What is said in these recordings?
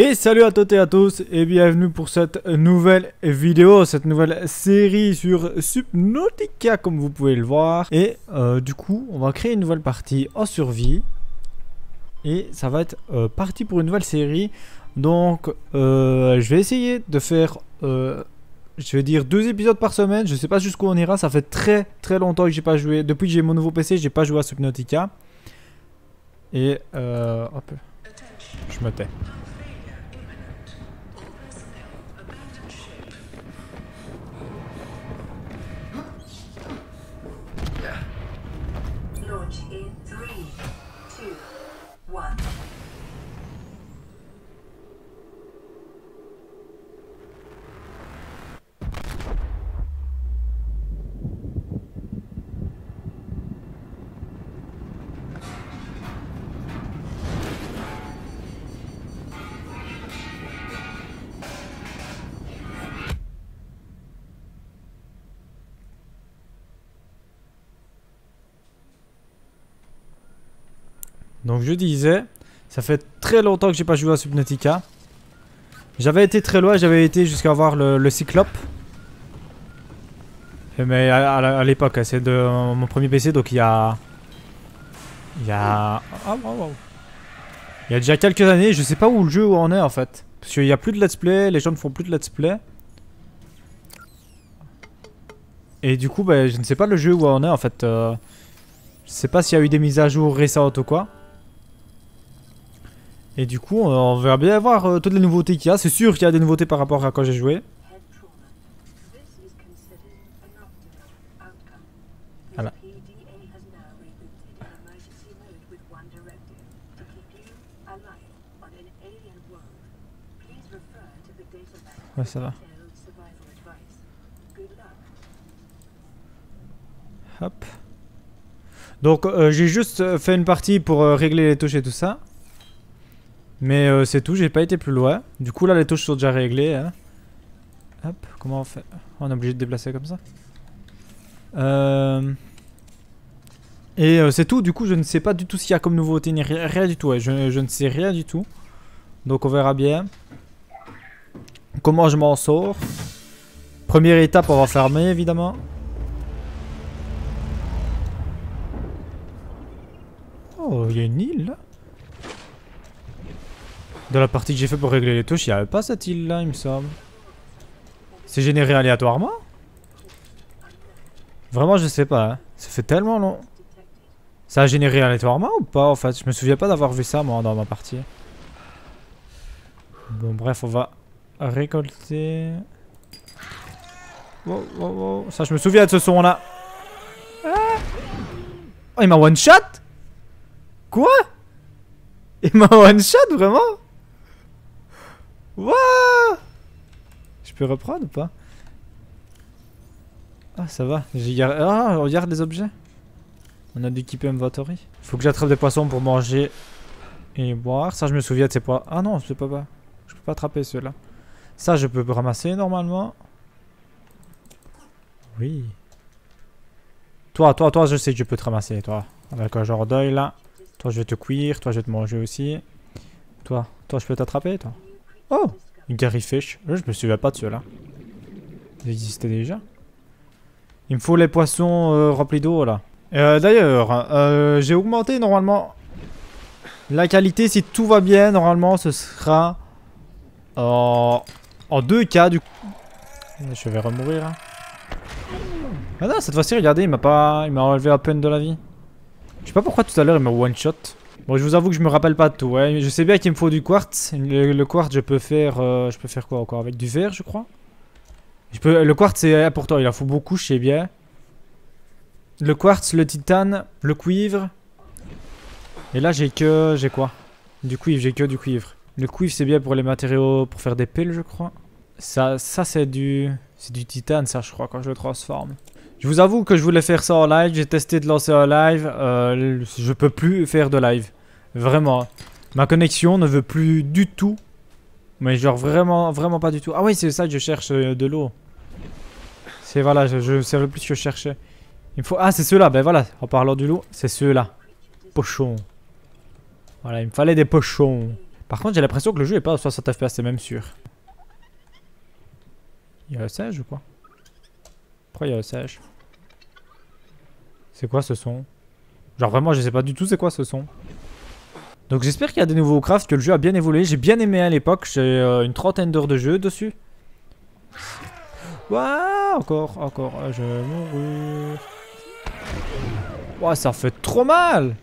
Et salut à toutes et à tous et bienvenue pour cette nouvelle vidéo, cette nouvelle série sur Subnautica comme vous pouvez le voir. Et euh, du coup, on va créer une nouvelle partie en survie. Et ça va être euh, parti pour une nouvelle série. Donc, euh, je vais essayer de faire, je vais dire, deux épisodes par semaine. Je sais pas jusqu'où on ira, ça fait très très longtemps que j'ai pas joué. Depuis que j'ai mon nouveau PC, j'ai pas joué à Subnautica. Et, hop, je me tais. Donc je disais, ça fait très longtemps que j'ai pas joué à Subnautica. J'avais été très loin, j'avais été jusqu'à voir le, Cyclope. Mais à, l'époque, hein, c'est de mon premier PC, donc il y a... Il y a... Oh, oh, oh. Il y a déjà quelques années, je sais pas où le jeu en est en fait. Parce qu'il n'y a plus de let's play, les gens ne font plus de let's play. Et du coup, bah, je ne sais pas le jeu où on est en fait. Euh, je sais pas s'il y a eu des mises à jour récentes ou quoi. Et du coup, on va bien voir euh, toutes les nouveautés qu'il y a. C'est sûr qu'il y a des nouveautés par rapport à quand j'ai joué. Voilà. Ouais, ça va. Hop. Donc, euh, j'ai juste euh, fait une partie pour régler les touches et tout ça. Mais euh, c'est tout, j'ai pas été plus loin. Du coup là les touches sont déjà réglées. Hein. Hop, comment on fait? On est obligé de déplacer comme ça. Euh... Et euh, c'est tout, du coup je ne sais pas du tout s'il y a comme nouveauté, ni rien, du tout. Je, ne sais rien du tout. Donc on verra bien. Comment je m'en sors. Première étape, on va fermer évidemment. Oh, il y a une île là dans la partie que j'ai fait pour régler les touches, il n'y avait pas cette île là, il me semble. C'est généré aléatoirement? Vraiment, je sais pas. Hein. Ça fait tellement long. Ça a généré aléatoirement ou pas en fait? Je me souviens pas d'avoir vu ça moi dans ma partie. Bon, bref, on va récolter. Ça, je me souviens de ce son là. Ah. Oh, il m'a one shot Quoi? Il m'a one shot vraiment? Wouah Je peux reprendre ou pas Ah, ça va. Ah, on regarde les objets. On a du keep inventory. Faut que j'attrape des poissons pour manger et boire. Ça, je me souviens de ces poissons. Ah non, je peux pas. Je peux pas attraper ceux-là. Ça, je peux ramasser normalement. Oui. Toi, toi, toi, je sais que je peux te ramasser, toi. Avec un genre d'œil là. Toi, je vais te cuire. Toi, je vais te manger aussi. Toi, toi, je peux t'attraper, toi. Oh Gary Fish. je me souviens pas de ceux-là. Ils existaient déjà. Il me faut les poissons euh, remplis d'eau là. Euh, D'ailleurs, euh, j'ai augmenté normalement la qualité. Si tout va bien, normalement ce sera en, en 2K du coup. Je vais remourir. Hein. Ah non, cette fois-ci, regardez, il m'a pas, il m'a enlevé à peine de la vie. Je sais pas pourquoi tout à l'heure il m'a one shot. Bon, je vous avoue que je me rappelle pas de tout. Ouais. Je sais bien qu'il me faut du quartz. Le, quartz, je peux faire... Euh, je peux faire quoi encore? Avec du verre, je crois? Je peux, Le quartz, c'est important. Il en faut beaucoup, je sais bien. Le quartz, le titane, le cuivre. Et là, j'ai que... J'ai quoi? Du cuivre, j'ai que du cuivre. Le cuivre, c'est bien pour les matériaux... Pour faire des piles, je crois. Ça, ça c'est du... C'est du titane, ça, je crois, quand je le transforme. Je vous avoue que je voulais faire ça en live. J'ai testé de lancer un live. Euh, je peux plus faire de live. Vraiment. Ma connexion ne veut plus du tout. Mais genre vraiment, vraiment pas du tout. Ah oui, c'est ça que je cherche euh, de l'eau. C'est voilà, je, je sais plus ce que je cherchais. Il faut... Ah, c'est ceux-là. Ben voilà, en parlant du loup, c'est ceux-là. Pochons. Voilà, il me fallait des pochons. Par contre, j'ai l'impression que le jeu est pas à 60 FPS, c'est même sûr. Il y a un sage ou quoi? Pourquoi il y a un sage C'est quoi ce son? Genre vraiment, je sais pas du tout c'est quoi ce son. Donc j'espère qu'il y a des nouveaux crafts, que le jeu a bien évolué. J'ai bien aimé à l'époque, j'ai euh, une trentaine d'heures de jeu dessus. Waouh, encore, encore, ah, je vais mourir. Ouah, ça fait trop mal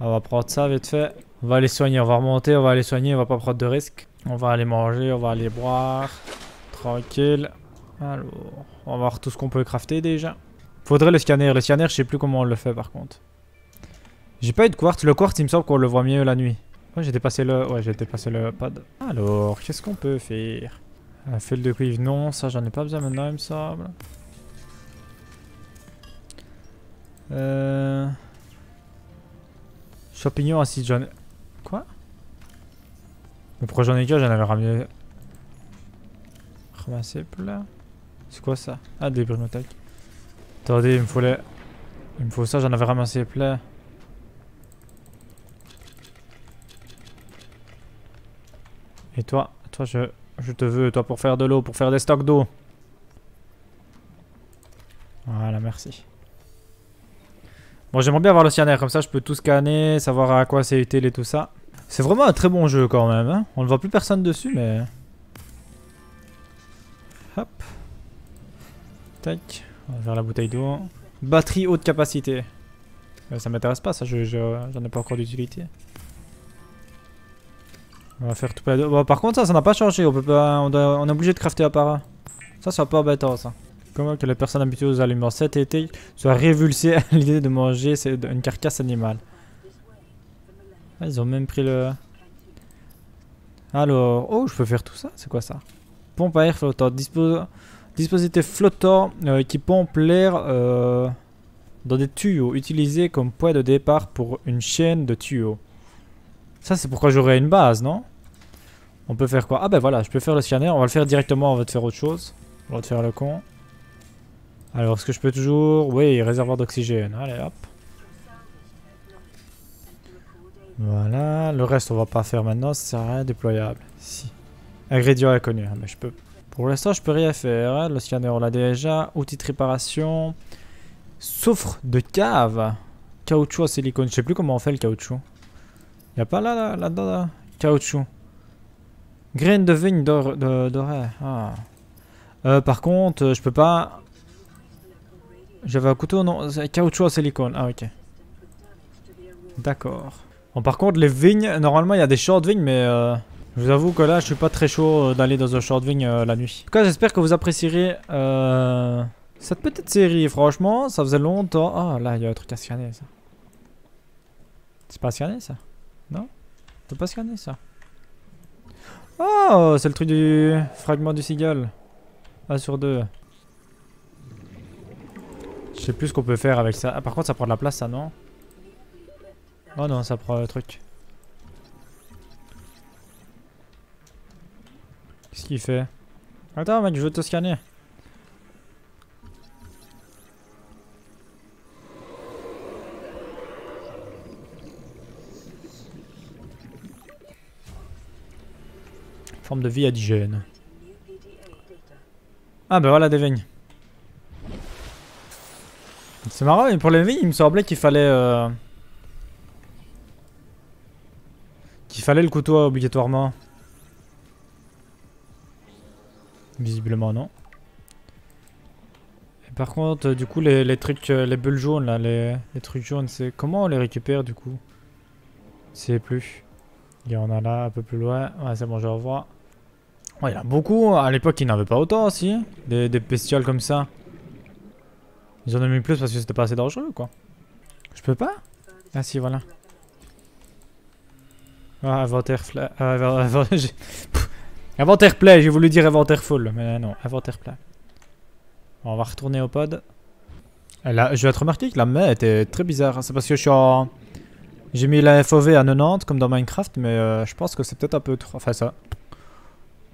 On va prendre ça vite fait. On va aller soigner, on va remonter, on va aller soigner, on va pas prendre de risques. On va aller manger, on va aller boire. Tranquille. Alors, on va voir tout ce qu'on peut crafter déjà. Faudrait le scanner. Le scanner, je sais plus comment on le fait par contre. J'ai pas eu de quartz. Le quartz, il me semble qu'on le voit mieux la nuit. Ouais, j'ai dépassé le... Ouais, j'ai dépassé le pad. Alors, qu'est-ce qu'on peut faire? Un fil de cuivre, non. Ça, j'en ai pas besoin maintenant, il me semble. Euh... Champignon acide, j'en ai... Quoi? Mais pourquoi j'en ai qu'un J'en avais ramené... Ramasser plein. C'est quoi ça? Ah, des brimotaques. Attendez, il me faut. Il me faut ça, j'en avais ramassé plein. Et toi, toi je, je te veux, toi pour faire de l'eau, pour faire des stocks d'eau. Voilà, merci. Bon, j'aimerais bien avoir le comme ça je peux tout scanner, savoir à quoi c'est utile et tout ça. C'est vraiment un très bon jeu quand même, hein. On ne voit plus personne dessus, mais... Hop. Tac. On va faire la bouteille d'eau. Batterie haute capacité. Euh, ça m'intéresse pas, ça, j'en ai pas encore d'utilité. On va faire tout de... Bon, par contre, ça, ça n'a pas changé. On peut pas... On, est obligé de crafter à part. Ça, c'est pas embêtant, ça. Comment que les personnes habituées aux aliments cet été soient révulsées à l'idée de manger une carcasse animale. Ah, ils ont même pris le... Alors... Oh, je peux faire tout ça? C'est quoi ça? Pompe à air flottant. Dispositif flottant euh, qui pompe l'air euh, dans des tuyaux utilisés comme point de départ pour une chaîne de tuyaux. Ça, c'est pourquoi j'aurais une base, non? On peut faire quoi? Ah ben voilà, je peux faire le scanner. On va le faire directement, on va te faire autre chose. On va te faire le con. Alors, est-ce que je peux toujours... Oui, réservoir d'oxygène. Allez, hop. Voilà. Le reste, on va pas faire maintenant. Ça sert à rien. Déployable. Si. Ingrédients inconnus. Ah, mais je peux... Pour l'instant, je peux rien faire. Hein. Le scanner, on l'a déjà. Outil de réparation. Soufre de cave. Caoutchouc à silicone. Je sais plus comment on fait le caoutchouc. Y a pas là, là-dedans, là, Caoutchouc. Graines de vigne dorées. Ah. Euh, par contre, euh, je peux pas... J'avais un couteau, non Caoutchouc à silicone. Ah, ok. D'accord. Bon, par contre, les vignes, normalement, il y a des de vignes, mais... Euh, je vous avoue que là, je suis pas très chaud d'aller dans un de vigne la nuit. En tout cas, j'espère que vous apprécierez cette petite série. Franchement, ça faisait longtemps. Ah, là, il y a un truc à scanner, ça. C'est pas scanner, ça? Non? T'as pas scanner ça? Oh C'est le truc du fragment du cigale. 1 sur 2. Je sais plus ce qu'on peut faire avec ça. Ah, par contre, ça prend de la place, ça, non? Oh non, ça prend le truc. Qu'est-ce qu'il fait? Attends, mec, je veux te scanner. Forme de vie indigène. Ah bah voilà des vignes. C'est marrant, mais pour les vignes, il me semblait qu'il fallait... Euh, qu'il fallait le couteau obligatoirement. Visiblement non. par contre, du coup, les, trucs, euh, les bulles jaunes là, les, les trucs jaunes, c'est comment on les récupère du coup? C'est plus. Il y en a là un peu plus loin. Ouais, c'est bon, je revois. Ouais, il y en a beaucoup. À l'époque, ils n'avaient pas autant aussi. Des, des bestioles comme ça. Ils en ont mis plus parce que c'était pas assez dangereux, quoi. Je peux pas? Ah si, voilà. Ah, inventaire fla... Euh, inventaire play, j'ai voulu dire inventaire full. Mais non, inventaire play. on va retourner au pod. Là, je vais te remarquer que la main était très bizarre. C'est parce que je suis en... J'ai mis la FOV à 90 comme dans Minecraft, mais euh, je pense que c'est peut-être un peu trop... Enfin ça...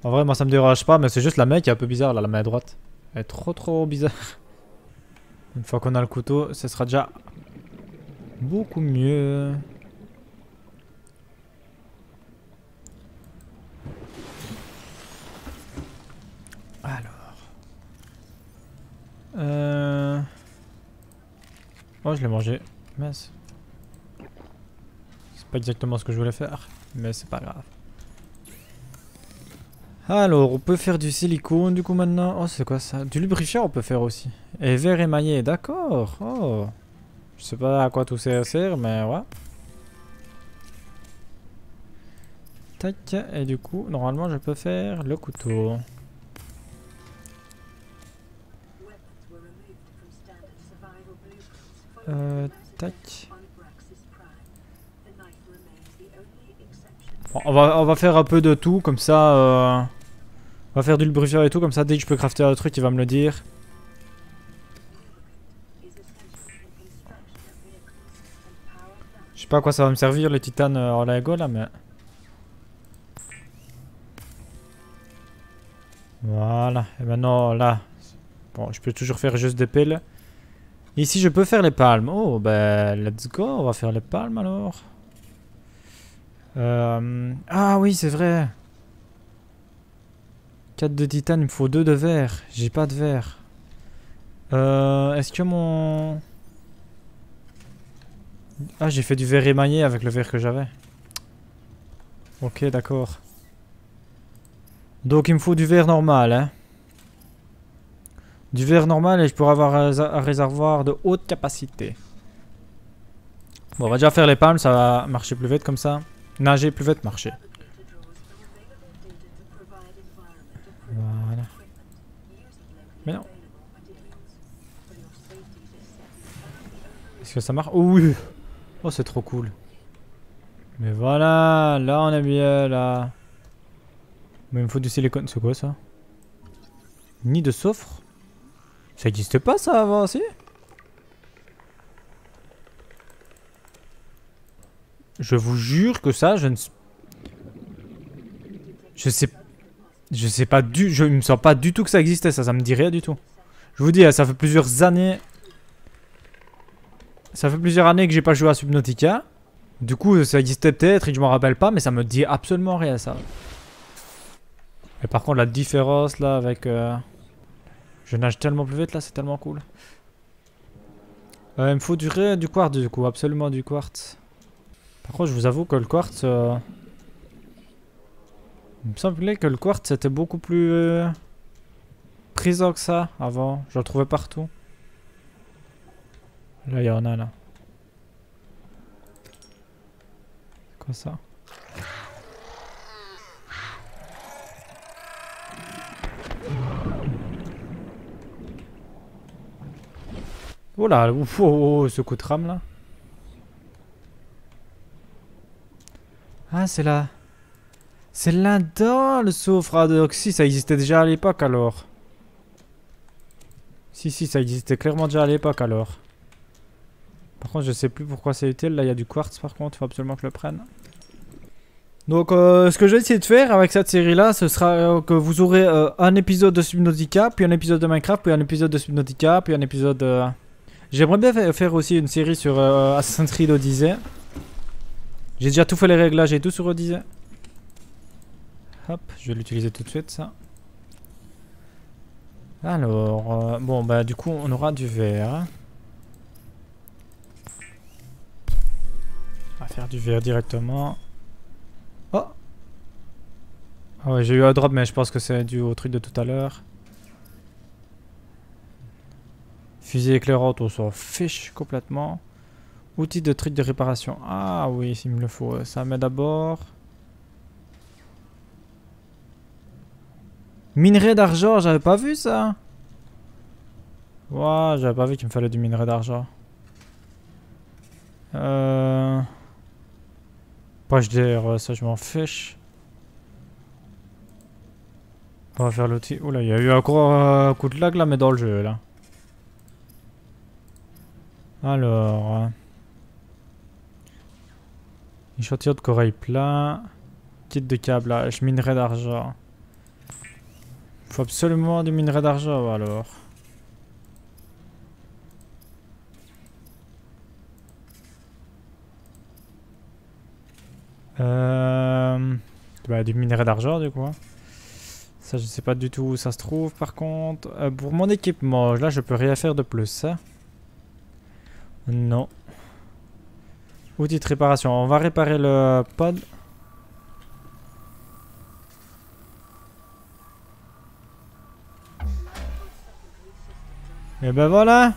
En vrai, moi ça me dérange pas, mais c'est juste la main qui est un peu bizarre là, la main droite. Elle est trop trop bizarre. Une fois qu'on a le couteau, ce sera déjà beaucoup mieux. Alors. Euh... Oh, je l'ai mangé. Mince. C'est pas exactement ce que je voulais faire, mais c'est pas grave. Alors, on peut faire du silicone du coup maintenant. Oh, c'est quoi ça? Du lubrifiant on peut faire aussi. Et verre émaillé, d'accord. Oh. Je sais pas à quoi tout ça sert, mais ouais. Tac, et du coup, normalement je peux faire le couteau. Euh, tac. On, va, on va faire un peu de tout, comme ça... Euh, on va faire du lubrifiant et tout, comme ça dès que je peux crafter un truc, il va me le dire. Je sais pas à quoi ça va me servir le titane euh, en Lego là, mais... Voilà, et maintenant là... Bon, je peux toujours faire juste des piles. Ici, je peux faire les palmes. Oh, ben, let's go, on va faire les palmes alors. Euh, ah oui, c'est vrai. 4 de titane, il me faut 2 de verre. J'ai pas de verre. Euh, Est-ce que mon... Ah, j'ai fait du verre émaillé avec le verre que j'avais. Ok, d'accord. Donc il me faut du verre normal, hein. Du verre normal et je pourrais avoir un réservoir de haute capacité. Bon, on va déjà faire les palmes, ça va marcher plus vite comme ça. Nager plus vite, marcher. Voilà. Est-ce que ça marche? Oh oui Oh, c'est trop cool. Mais voilà, là on est bien, là. Mais il me faut du silicone. C'est quoi ça? Nid de soufre? Ça n'existe pas ça avant aussi Je vous jure que ça, je ne... Je sais... Je sais pas du... Je me sens pas du tout que ça existait, ça. Ça me dit rien du tout. Je vous dis, ça fait plusieurs années ça fait plusieurs années que j'ai pas joué à Subnautica. Du coup, ça existait peut-être et je m'en rappelle pas, mais ça me dit absolument rien ça. Et par contre, la différence là avec... Euh, je nage tellement plus vite là, c'est tellement cool. Euh, il me faut du, du quartz du coup, absolument du quartz. Par contre, je vous avoue que le quartz... Euh, il me semblait que le quartz c'était beaucoup plus... Présent que ça avant, je le trouvais partout. Là, il y en a là. Quoi ça? Oh là, oh, oh, oh, ce coup de rame là. Ah, c'est là. C'est là-dedans le soufre si ça existait déjà à l'époque alors. Si, si, ça existait clairement déjà à l'époque alors. Par contre, je sais plus pourquoi c'est utile. Là, il y a du quartz par contre. Il faut absolument que je le prenne. Donc, euh, ce que je vais essayer de faire avec cette série-là, ce sera euh, que vous aurez euh, un épisode de Subnautica, puis un épisode de Minecraft, puis un épisode de Subnautica, puis un épisode... J'aimerais bien faire aussi une série sur Assassin's Creed Odyssey. J'ai déjà tout fait les réglages et tout sur Odyssey. Hop, je vais l'utiliser tout de suite, ça. Alors, bon, bah du coup, on aura du verre. faire du verre directement. Oh Ah ouais, j'ai eu un drop, mais je pense que c'est dû au truc de tout à l'heure. Fusée éclairante, on s'en fiche complètement. Outil de truc de réparation. Ah oui, s'il me le faut. Ça met d'abord... Minerai d'argent, j'avais pas vu ça. Ouah, j'avais pas vu qu'il me fallait du minerai d'argent. Euh... Poche d'air, ça je m'en fiche. On va faire l'outil. Oula, il y a eu un euh, coup de lag là, mais dans le jeu là. Alors. Euh, échantillon de corail plat. Kit de câblage, minerai d'argent. Faut absolument du minerai d'argent alors. Euh... Bah, du minerai d'argent du coup. Hein. Ça je sais pas du tout où ça se trouve par contre. Euh, pour mon équipement, là je peux rien faire de plus. Hein. Non. Outil de réparation. On va réparer le pod. Et ben voilà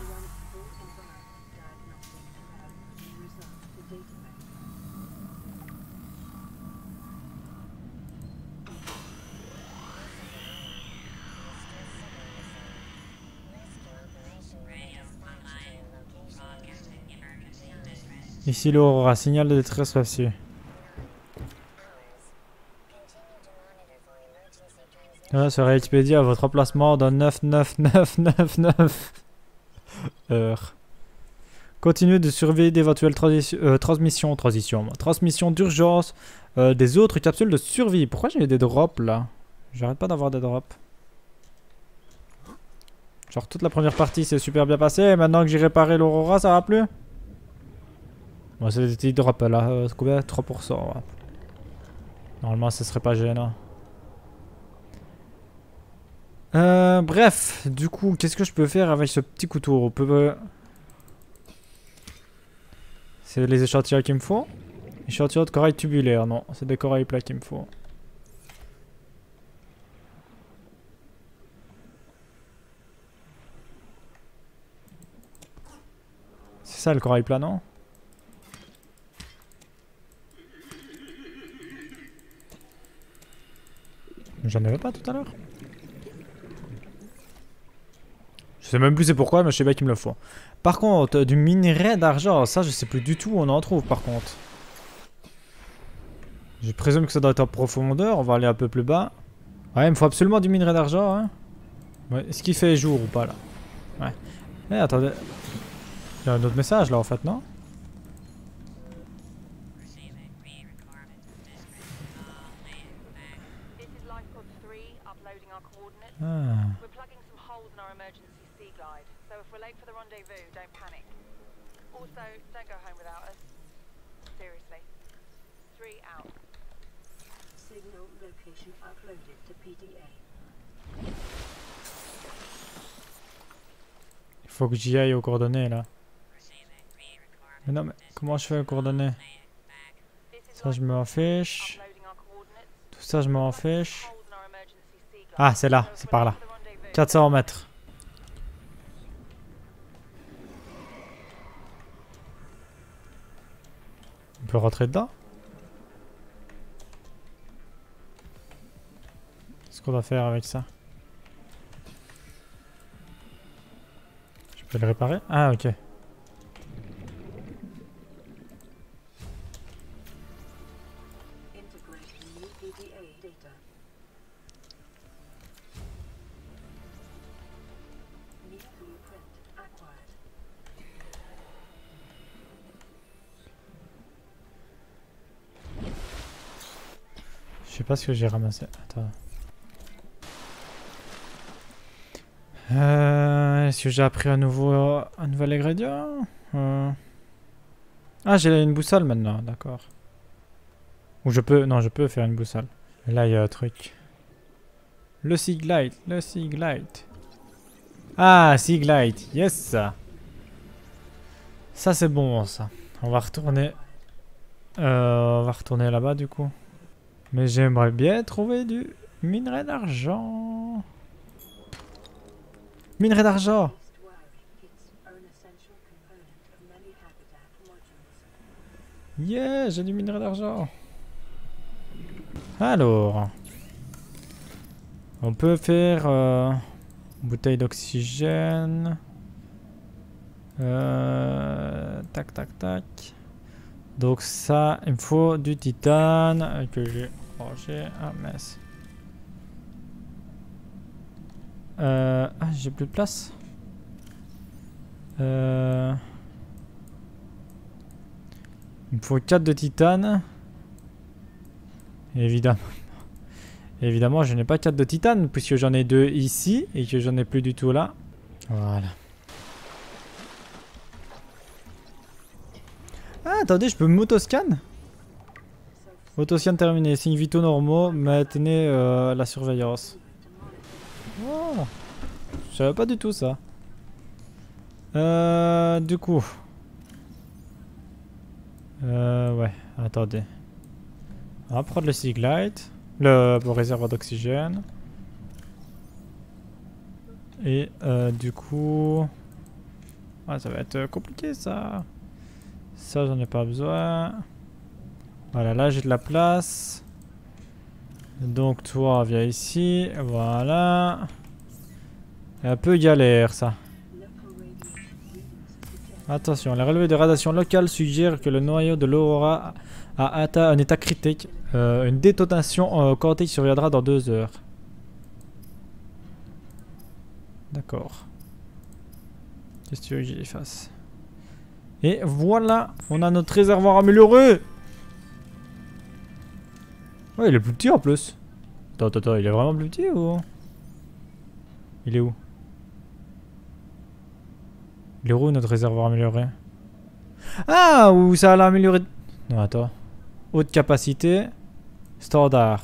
Ici l'aurora, signal de détresse reçu. Voilà, sur Wikipédia, votre emplacement dans 99999 heures. Continuez de surveiller d'éventuelles euh, transmissions, transmission d'urgence euh, des autres capsules de survie. Pourquoi j'ai des drops là? J'arrête pas d'avoir des drops. Genre toute la première partie s'est super bien passée et maintenant que j'ai réparé l'Aurora ça va plus? Bon c'est des petits drops là, euh, combien? 3% Normalement ce serait pas gênant. Euh, bref, du coup, qu'est-ce que je peux faire avec ce petit couteau On peut... C'est les échantillons qu'il me faut. Échantillons de corail tubulaire, non, c'est des corails plats qu'il me faut. C'est ça le corail plat, non? J'en avais pas tout à l'heure Je sais même plus c'est pourquoi, mais je sais pas qu'il me le faut. Par contre, du minerai d'argent, ça je sais plus du tout où on en trouve par contre. Je présume que ça doit être en profondeur, on va aller un peu plus bas. Ouais, il me faut absolument du minerai d'argent, hein. Ouais, est-ce qu'il fait jour ou pas là? Ouais. Eh, attendez. Il y a un autre message là en fait, non? Also, don't go home without us. Seriously. Three out. Signal location uploaded to PDA. Il faut que j'y aille aux coordonnées là. Mais non mais comment je fais aux coordonnées? Ça je m'en fiche. Tout ça je m'en fiche. Ah c'est là, c'est par là. 400 mètres. Peut rentrer dedans. Qu'est-ce qu'on va faire avec ça? Je peux le réparer? Ah ok. Ce que j'ai ramassé. Attends. Euh, Est-ce que j'ai appris un nouveau, un nouvel ingrédient euh... Ah, j'ai une boussole maintenant, d'accord. Ou je peux... Non, je peux faire une boussole. là, il y a un truc. Le Siglight, le Siglight. Ah, Siglight, yes Ça, c'est bon, ça. On va retourner... Euh, on va retourner là-bas, du coup. Mais j'aimerais bien trouver du minerai d'argent. Minerai d'argent Yeah, j'ai du minerai d'argent. Alors. On peut faire... Euh, bouteille d'oxygène. Euh, tac, tac, tac. Donc ça, il me faut du titane que j'ai ah mince. Euh, ah, j'ai plus de place. Euh, il me faut 4 de titane. Évidemment. Évidemment, je n'ai pas 4 de titane puisque j'en ai 2 ici et que j'en ai plus du tout là. Voilà. Ah, attendez, je peux m'autoscan? Autoscan terminé. Signes vitaux normaux. Maintenez euh, la surveillance. Oh. Je savais pas du tout ça. Euh, du coup. Euh, ouais, attendez. On va prendre le Seaglide, le réservoir d'oxygène. Et euh, du coup... Ah, ça va être compliqué ça. Ça, j'en ai pas besoin. Voilà, là j'ai de la place. Donc toi, viens ici. Voilà. Un peu galère ça. Attention, les relevés de radiation locale suggèrent que le noyau de l'Aurora a atteint un état critique. Euh, une détonation quantique surviendra dans deux heures. D'accord. Qu'est-ce que tu veux que j'y fasse? Et voilà, on a notre réservoir amélioré Ouais, il est plus petit en plus. Attends, attends, attends, il est vraiment plus petit ou? Il est où? Il est où notre réservoir amélioré? Ah, où ça a amélioré Non, attends. Haute capacité. Standard.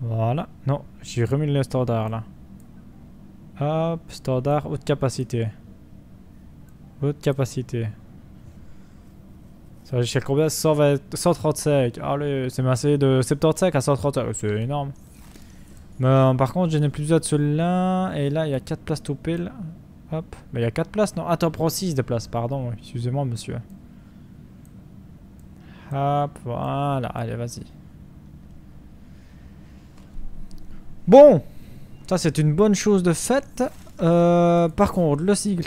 Voilà. Non, j'ai remis le standard là. Hop, standard, haute capacité. Haute capacité. Ça va jusqu'à combien? 135. Allez, c'est massé de 75 à 135. C'est énorme. Mais euh, par contre, je n'ai plus besoin de celui-là. Et là, il y a 4 places tout pile. Hop. Mais il y a 4 places, non? Attends, prends 6 de places, pardon. Excusez-moi, monsieur. Hop, voilà. Allez, vas-y. Bon ça, c'est une bonne chose de fait. Euh, par contre, le sigle...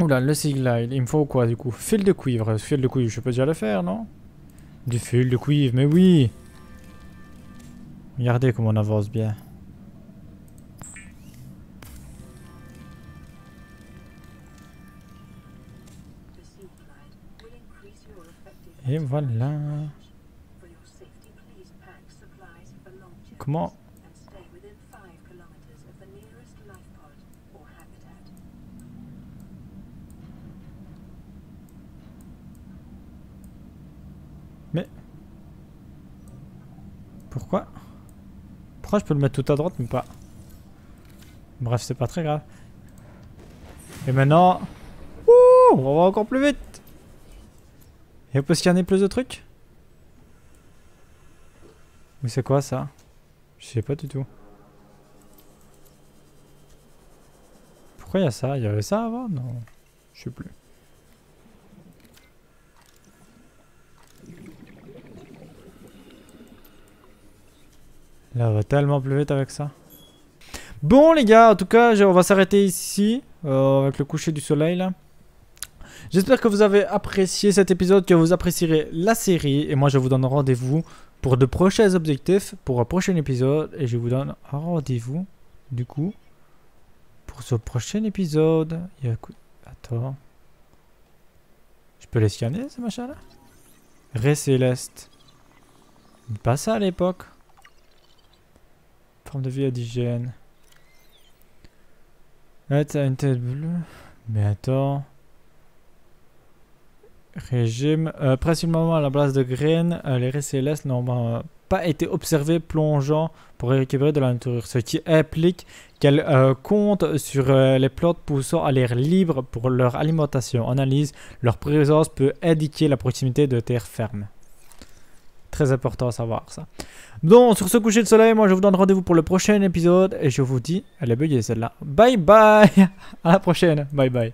Oula, le sigle, il me faut quoi du coup? Fil de cuivre. Fil de cuivre, je peux déjà le faire, non? Du fil de cuivre, mais oui Regardez comment on avance bien. Et voilà. Comment Pourquoi? Pourquoi je peux le mettre tout à droite mais pas? Bref, c'est pas très grave. Et maintenant... Ouh, on va encore plus vite Et on peut scanner plus de trucs? Mais c'est quoi ça? Je sais pas du tout. Pourquoi il y a ça? Il y avait ça avant? Non. Je sais plus. Là, va tellement plus vite avec ça. Bon les gars, en tout cas, on va s'arrêter ici, euh, avec le coucher du soleil là. J'espère que vous avez apprécié cet épisode, que vous apprécierez la série. Et moi, je vous donne rendez-vous pour de prochains objectifs, pour un prochain épisode. Et je vous donne rendez-vous, du coup, pour ce prochain épisode. Il y a... Attends. Je peux les scanner, ces machins-là? Ré Céleste. Pas ça à l'époque. Forme de vie indigène. Là, t'as une tête bleue. Mais attends. Régime. Euh, principalement à la base de graines, euh, les raies célestes n'ont euh, pas été observés plongeant pour récupérer de la nature. Ce qui implique qu'elles comptent sur les plantes poussant à l'air libre pour leur alimentation. Analyse, leur présence peut indiquer la proximité de terre ferme. Très important à savoir ça. Donc sur ce coucher de soleil, moi je vous donne rendez-vous pour le prochain épisode et je vous dis, elle est buggée celle-là. Bye bye À la prochaine, bye bye.